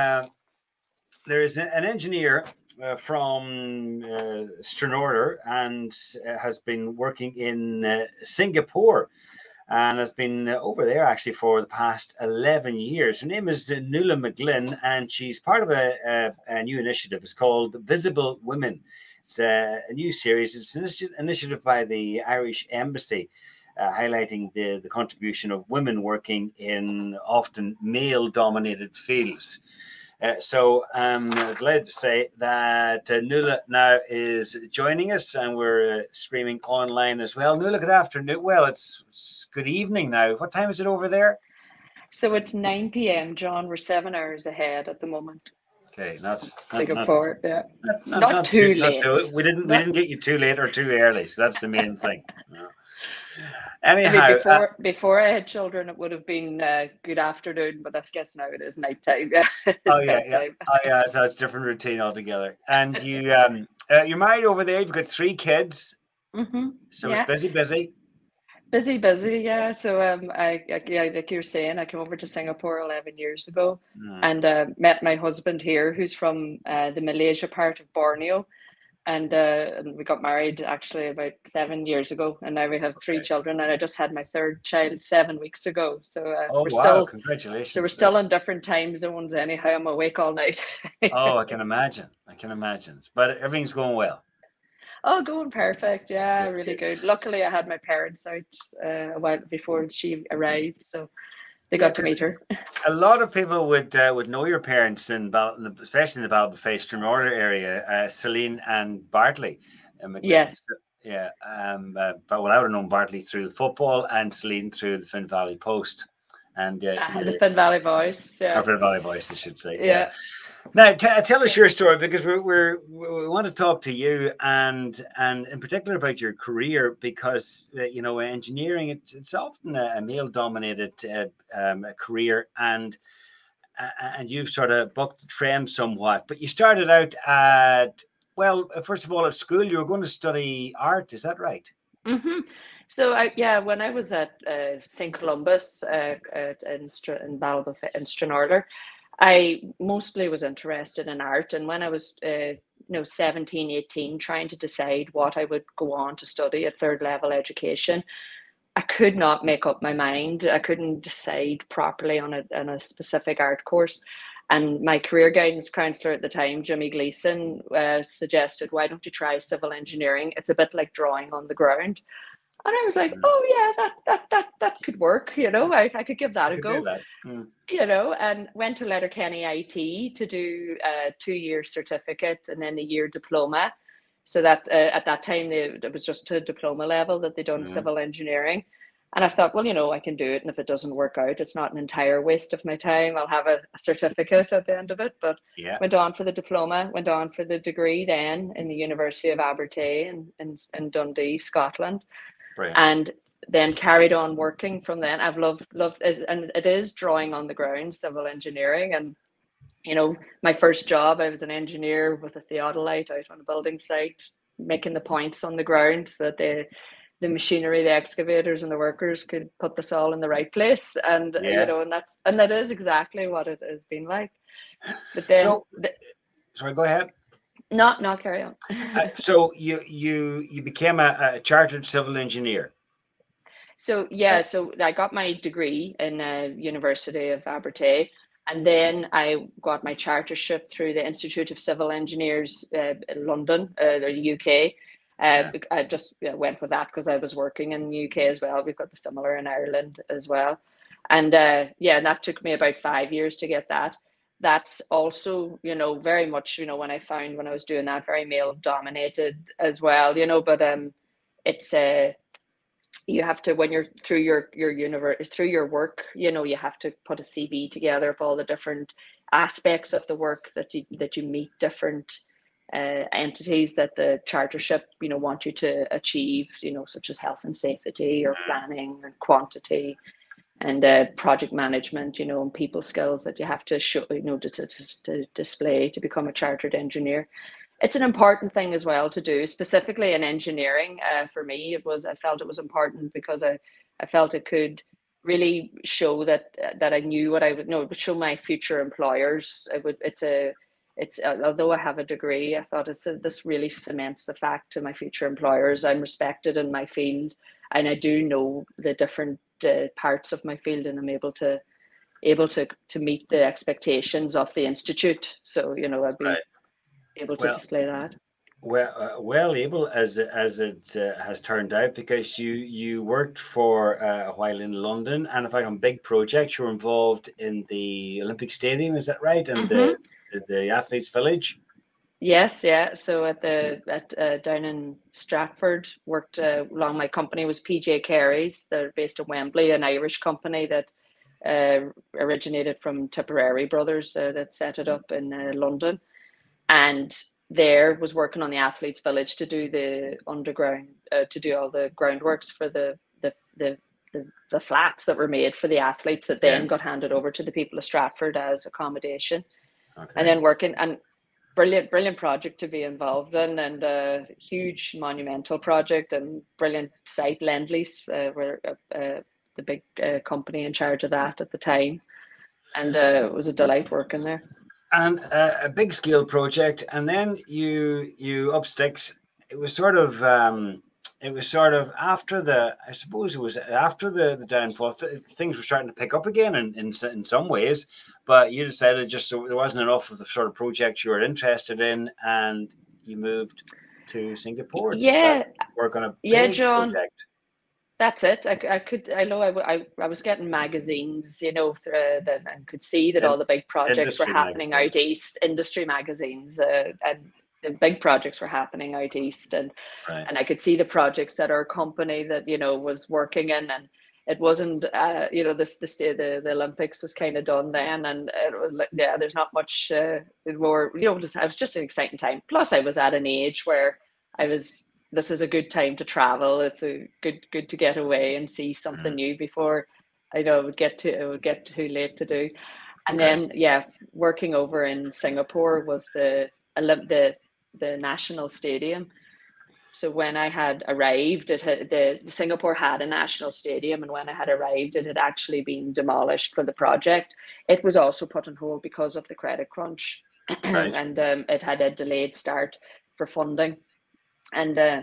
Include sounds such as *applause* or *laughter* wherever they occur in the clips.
uh, there is an engineer uh, from uh, Stranorlar and uh, has been working in uh, Singapore and has been over there actually for the past 11 years. Her name is Nuala McGlynn and she's part of a, a, a new initiative. It's called Visible Women. It's a, a new series. It's an initiative by the Irish Embassy. Uh, highlighting the, the contribution of women working in often male dominated fields. Uh, so I'm glad to say that uh, Nuala now is joining us and we're uh, streaming online as well. Nuala, good afternoon. Well, it's, it's, good evening now. What time is it over there? So it's 9 p.m., John. We're seven hours ahead at the moment. Okay, not Singapore. Not, yeah, not, not, not too, too, late. Too, we didn't we didn't get you too late or too early. So that's the main thing. *laughs* Anyhow, I mean, before uh, before I had children, it would have been uh, good afternoon, but I guess now it is nighttime. *laughs* oh yeah, yeah. oh yeah. So it's different routine altogether. And you, um, uh, you're married over there. You've got three kids. Mm-hmm. So yeah. it's busy, busy. Busy, busy, yeah. So um, I, I, like you're saying, I came over to Singapore 11 years ago, mm. and uh, met my husband here, who's from uh, the Malaysia part of Borneo and uh, and we got married actually about seven years ago, and now we have three okay. children. And I just had my third child seven weeks ago. So uh, oh, we're wow. still congratulations. So we're still in different time zones. Anyhow, I'm awake all night. oh, I *laughs* can imagine. I can imagine. But everything's going well. Oh, going perfect. Yeah, good, really good. good. Luckily, I had my parents out uh, a while before she arrived, so they got to meet her. A lot of people would uh, would know your parents in, Bal- especially in the Ballybofey Stranorlar area, uh, Celine and Bartley. Um, yes. Yeah, um, uh, but well, I would have known Bartley through the football and Celine through the Finn Valley Post, and uh, the Finn Valley Voice, Yeah, or Finn Valley Boys, I should say. yeah. Now, t- tell us your story because we're, we're, we want to talk to you and and in particular about your career because uh, you know engineering it, it's often a, male dominated uh, um, career and and you've sort of bucked the trend somewhat. But you started out at well, first of all, at school you were going to study art. Is that right? Mm-hmm. So I, yeah, when I was at uh, St Columba's uh, in, Str- in in Stranorlar, I mostly was interested in art. And when I was, uh, you know, 17, 18, trying to decide what I would go on to study at third level education, I could not make up my mind. I couldn't decide properly on a, on a specific art course. And my career guidance counselor at the time, Jimmy Gleason, uh, suggested, why don't you try civil engineering? It's a bit like drawing on the ground. And I was like, oh yeah, that that that that could work, you know. I, I could give that I a go. Mm. You know, and went to Letterkenny IT to do a two-year certificate and then a year diploma. So that uh, at that time they, it was just to diploma level that they done mm. civil engineering. And I thought, well, you know, I can do it. And if it doesn't work out, it's not an entire waste of my time. I'll have a, a certificate at the end of it. But yeah. went on for the diploma, went on for the degree then in the University of Abertay in, in, in Dundee, Scotland. Brilliant. and then carried on working from then. I've loved loved and it is drawing on the ground, civil engineering, and you know my first job I was an engineer with a theodolite out on a building site, making the points on the ground so that the the machinery, the excavators, and the workers could put this all in the right place, and yeah. you know, and that's and that is exactly what it has been like. But then, so, the, sorry, go ahead. Not, not carry on. uh, so you you you became a, a, chartered civil engineer. So yeah, so I got my degree in uh, University of Abertay, and then I got my chartership through the Institute of Civil Engineers uh, in London, uh, the UK. Uh, yeah. I just went with that because I was working in the UK as well. We've got the similar in Ireland as well, and uh, yeah, that took me about five years to get that that's also you know very much you know when i found when i was doing that very male dominated as well you know but um it's uh you have to when you're through your your universe through your work you know you have to put a cv together of all the different aspects of the work that you that you meet different uh, entities that the chartership you know want you to achieve you know such as health and safety or planning and quantity and uh, project management, you know, and people skills that you have to show, you know, to, to, to, display to become a chartered engineer. It's an important thing as well to do, specifically in engineering. Uh, for me, it was I felt it was important because I, I felt it could really show that that I knew what I would know. It would show my future employers. It would. It's a. It's although I have a degree, I thought it's a, this really cements the fact to my future employers. I'm respected in my field, and I do know the different uh, parts of my field, and I'm able to able to to meet the expectations of the institute. So you know, I'd be right. able to well, display that well uh, well able as as it uh, has turned out because you you worked for uh, a while in London and in fact on big projects you were involved in the Olympic Stadium is that right and mm-hmm. the, the athletes village yes yeah. So at the at uh, down in Stratford worked uh, along my company was PJ Carey's. They're based in Wembley an Irish company that uh, originated from Tipperary brothers that set it up in London. And there was working on the athletes village to do the underground uh, to do all the groundworks for the the, the the the flats that were made for the athletes that then yeah. got handed over to the people of Stratford as accommodation. Okay. and then working and brilliant brilliant project to be involved in and a huge monumental project and brilliant site Lendlease uh, were uh, uh, the big uh, company in charge of that at the time. And uh, it was a delight working there. And a, a, big scale project. And then you you up sticks. It was sort of um it was sort of after the i suppose it was after the the downfall th- things were starting to pick up again in, in in some ways but you decided just there wasn't enough of the sort of projects you were interested in and you moved to singapore yeah work on a yeah john project that's it. I, I could, I know I, I, I was getting magazines, you know, through, that, and could see that all the big projects were happening magazines. out east, industry magazines, uh, and the big projects were happening out east. And, right. and I could see the projects that our company that, you know, was working in and, it wasn't uh, you know this this day the, the olympics was kind of done then and it was like yeah there's not much uh, more you know just, it was just an exciting time plus i was at an age where i was this is a good time to travel. It's a good good to get away and see something mm. new before I know it would get to it would get too late to do. And okay. then yeah, working over in Singapore was the Olymp- the the national stadium. So when I had arrived, it had the Singapore had a national stadium, and when I had arrived, it had actually been demolished for the project. It was also put on hold because of the credit crunch, right. *clears throat* and um, it had a delayed start for funding and uh,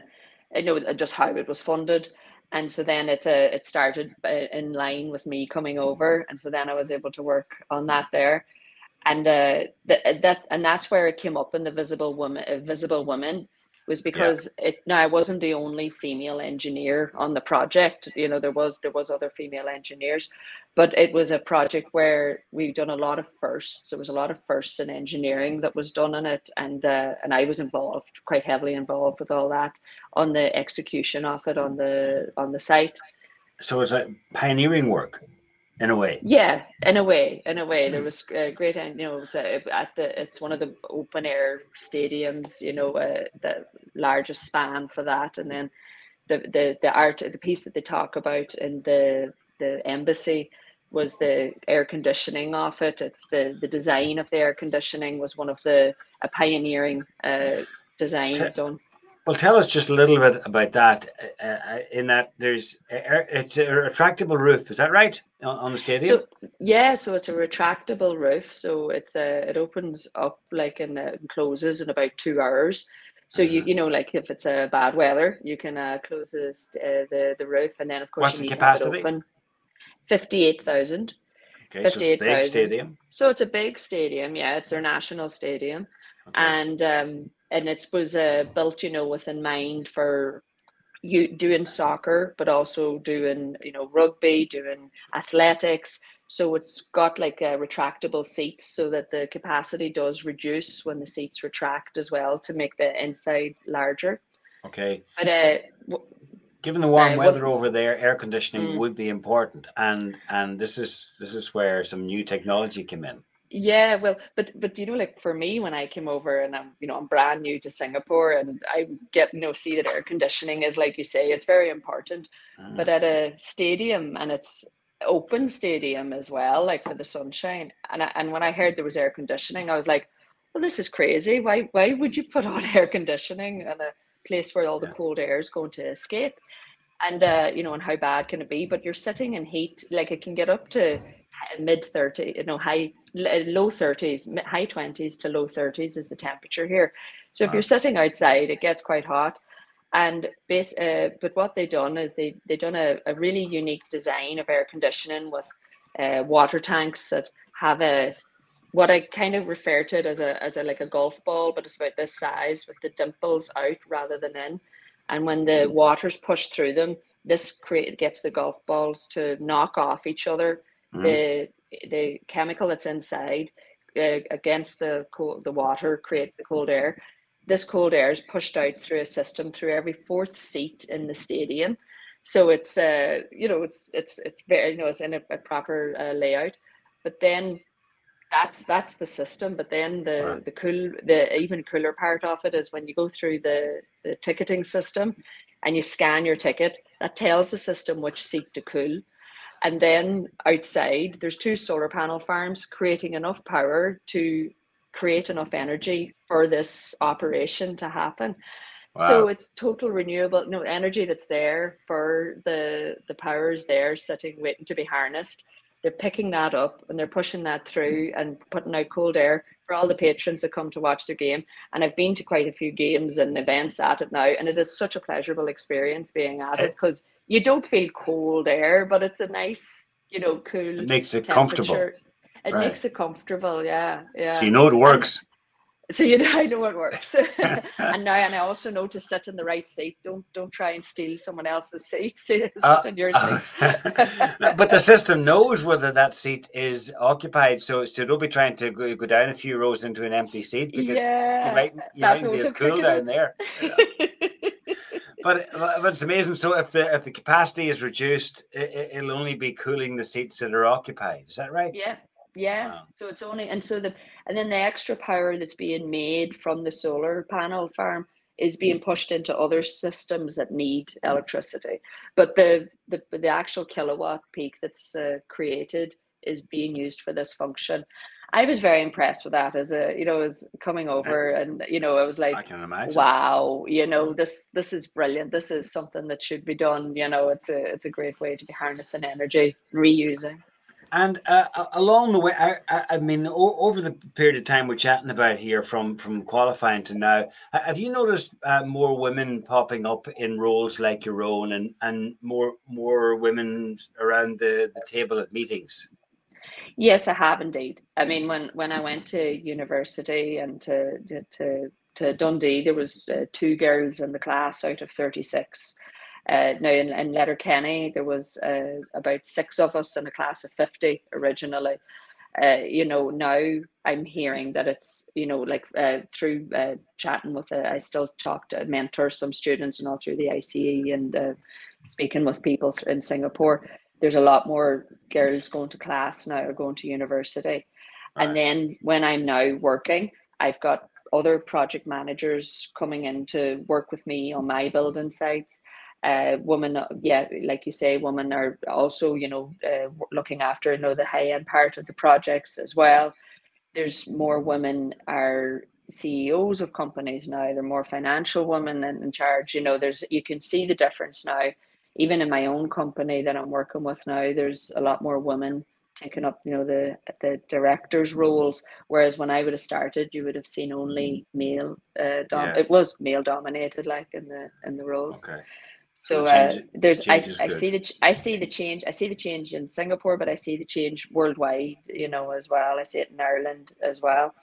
I know just how it was funded. And so then it uh, it started uh, in line with me coming over, and so then I was able to work on that there, and uh, that that and that's where it came up in the visible woman, uh, visible women, was because yeah. it now I wasn't the only female engineer on the project. You know, there was there was other female engineers, but it was a project where we've done a lot of firsts. There was a lot of firsts in engineering that was done in it, and uh, and I was involved quite heavily involved with all that on the execution of it on the on the site. So it's like pioneering work in a way. Yeah in a way in a way. There hmm. was a great you know it was uh, at the it's one of the open air stadiums you know uh, the largest span for that. And then the the the art the piece that they talk about in the the embassy was the air conditioning of it. It's the the design of the air conditioning was one of the a pioneering uh design done well, tell us just a little bit about that. Uh, uh in that there's it's a retractable roof, is that right on the stadium? So, yeah, so it's a retractable roof. So it's a it opens up like and uh, closes in about two hours. So uh-huh. you you know like if it's a uh, bad weather, you can uh, close uh, the the roof, and then of course What's you need capacity? to have it open. Fifty eight thousand. Okay, 58, so it's a big stadium. So it's a big stadium. Yeah, it's their national stadium, okay. and um, and it was uh, built, you know, with in mind for you doing soccer, but also doing, you know, rugby, doing athletics. So it's got like a retractable seats so that the capacity does reduce when the seats retract as well to make the inside larger. Okay. But uh, given the warm uh, weather well, over there, air conditioning mm. would be important, and and this is this is where some new technology came in. Yeah, well, but but you know, like for me, when I came over and I'm you know I'm brand new to Singapore and I get you know see that air conditioning is like you say it's very important, but mm. at a stadium and it's open stadium as well, like for the sunshine. And I, and when I heard there was air conditioning, I was like, well, this is crazy. Why why would you put *laughs* on air conditioning in a place where all the yeah. cold air is going to escape? and uh, you know, and how bad can it be? But you're sitting in heat, like it can get up to mid 30, you know, high low 30s, high 20s to low 30s is the temperature here. So if wow. you're sitting outside, it gets quite hot. And base, uh, but what they've done is they they've done a, a really unique design of air conditioning with uh, water tanks that have a what I kind of refer to it as a as a like a golf ball, but it's about this size with the dimples out rather than in. And when the water's pushed through them, this create gets the golf balls to knock off each other. Mm. The the chemical that's inside uh, against the cold, the water creates the cold air. This cold air is pushed out through a system through every fourth seat in the stadium. So it's uh you know it's it's it's very you know it's in a, a proper uh, layout. But then that's that's the system but then the right. the cool the even cooler part of it is when you go through the the ticketing system and you scan your ticket that tells the system which seat to cool and then outside there's two solar panel farms creating enough power to create enough energy for this operation to happen wow. so it's total renewable no energy that's there for the the powers there sitting waiting to be harnessed they're picking that up and they're pushing that through and putting out cold air for all the patrons that come to watch the game. And I've been to quite a few games and events at it now, and it is such a pleasurable experience being at it because you don't feel cold air, but it's a nice, you know, cool. It makes it comfortable. It right. makes it comfortable, yeah, yeah. So you know it works. And, so you know, *laughs* I know it works. *laughs* and now, and I also know to sit in the right seat. Don't don't try and steal someone else's *laughs* seat. sit uh, in your seat. but the system knows whether that seat is occupied, so so don't be trying to go, go down a few rows into an empty seat because yeah, you might you might be as cool down there. but but it's amazing. So if the if the capacity is reduced, it, it'll only be cooling the seats that are occupied. Is that right? Yeah, yeah. Wow. So it's only and so the and then the extra power that's being made from the solar panel farm is being pushed into other systems that need electricity. But the the the actual kilowatt peak that's uh, created is being used for this function. I was very impressed with that as a you know as coming over and you know I was like I can imagine. wow you know this this is brilliant this is something that should be done you know it's a it's a great way to be harnessing energy reusing and uh, along the way, I, I mean, o- over the period of time we're chatting about here, from from qualifying to now, have you noticed uh, more women popping up in roles like your own, and and more more women around the, the table at meetings? Yes, I have indeed. I mean, when when I went to university and to to to Dundee, there was uh, two girls in the class out of thirty six uh, now in, in Letterkenny, there was uh, about six of us in a class of 50 originally. Uh, you know, now I'm hearing that it's, you know, like uh, through uh, chatting with, uh, I still talk to mentor some students and all through the ICE and uh, speaking with people in Singapore. There's a lot more girls going to class now or going to university. Right. And then when I'm now working, I've got other project managers coming in to work with me on my building sites uh, women, yeah, like you say, women are also, you know, uh, looking after, you know, the high end part of the projects as well. There's more women are CEOs of companies now. They're more financial women in, in charge. You know, there's you can see the difference now. Even in my own company that I'm working with now, there's a lot more women taking up, you know, the the directors roles. Whereas when I would have started, you would have seen only male. Uh, dom- yeah. It was male dominated, like in the in the roles. Okay. So uh, there's I, I see the I see the change I see the change in Singapore, but I see the change worldwide, you know, as well. I see it in Ireland as well.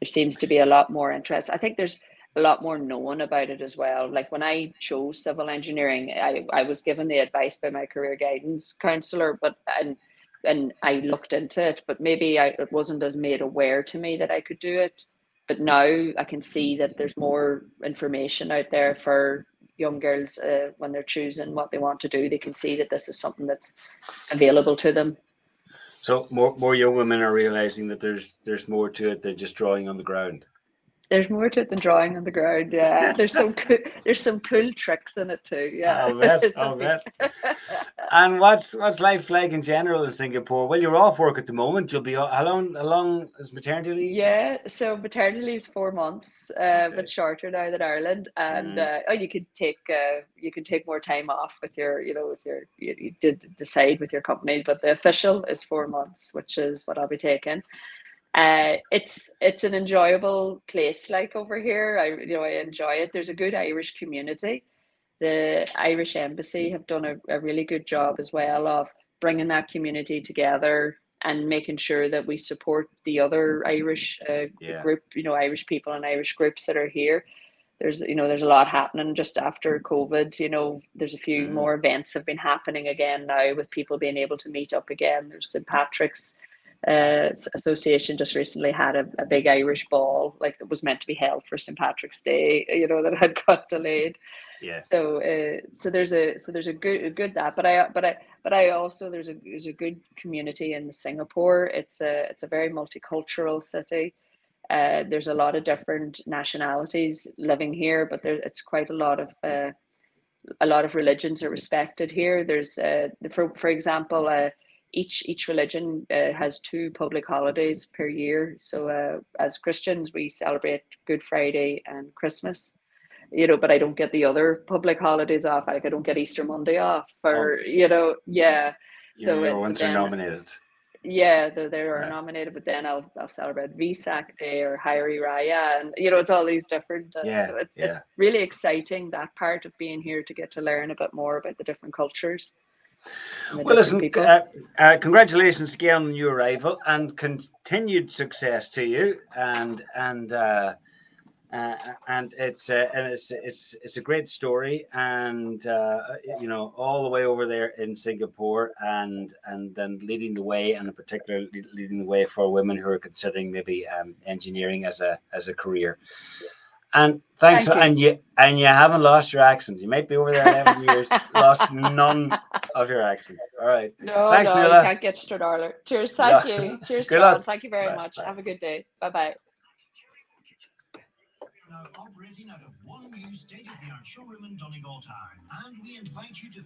There seems to be a lot more interest. I think there's a lot more known about it as well. Like when I chose civil engineering, I, I was given the advice by my career guidance counselor, but and and I looked into it, but maybe I, it wasn't as made aware to me that I could do it. But now I can see that there's more information out there for young girls uh, when they're choosing what they want to do they can see that this is something that's available to them so more more young women are realizing that there's there's more to it than just drawing on the ground there's more to it than drawing on the ground. Yeah, *laughs* there's some cool, there's some cool tricks in it too. Yeah, I'll bet. *laughs* I'll bet. *laughs* and what's what's life like in general in Singapore? Well, you're off work at the moment. You'll be how long? How long is maternity leave? Yeah, so maternity leave is four months, uh, okay. but shorter now than Ireland. And mm. uh, oh, you could take uh, you can take more time off with your you know with your you, you did decide with your company, but the official is four months, which is what I'll be taking uh, it's it's an enjoyable place like over here. I you know i enjoy it. There's a good irish community. The irish embassy have done a, a really good job as well of bringing that community together and making sure that we support the other irish uh, yeah. group you know irish people and irish groups that are here. There's you know there's a lot happening just after covid you know. There's a few mm. more events have been happening again now with people being able to meet up again. There's st patrick's uh, association just recently had a, a, big Irish ball, like that was meant to be held for St Patrick's Day, you know, that *laughs* had got delayed. Yeah. So, uh, so there's a so there's a good a good that, but I but I but I also there's a there's a good community in Singapore. It's a it's a very multicultural city. Uh, there's a lot of different nationalities living here, but there it's quite a lot of uh, a lot of religions are respected here. There's uh, for for example, uh, each each religion uh, has two public holidays per year. So uh, as Christians, we celebrate Good Friday and Christmas. You know, but I don't get the other public holidays off. Like I don't get Easter Monday off, or oh. you know, yeah. so your ones are nominated. Yeah, they they are right. nominated, but then I'll I'll celebrate Vesak Day or Hari Raya, and you know, it's all these different. Uh, yeah, so it's yeah. it's really exciting that part of being here to get to learn a bit more about the different cultures. Well, listen, uh, uh, congratulations again on your arrival and continued success to you. And and uh, uh and it's uh, and it's it's it's a great story, and uh, you know all the way over there in Singapore, and and then leading the way, and in particular leading the way for women who are considering maybe um, engineering as a as a career. And thanks, Thank and you and you haven't lost your accent. You might be over there eleven *laughs* years, lost none of your accent. All right. No, thanks, no, Nuala. you can't get Stranorlar. Cheers. Thank yeah. you. *laughs* Cheers, good John. Luck. Thank you very bye, much. Bye. Have a good day. Bye bye. Operating out of one new state-of-the-art showroom in Donegal Town, and we invite you to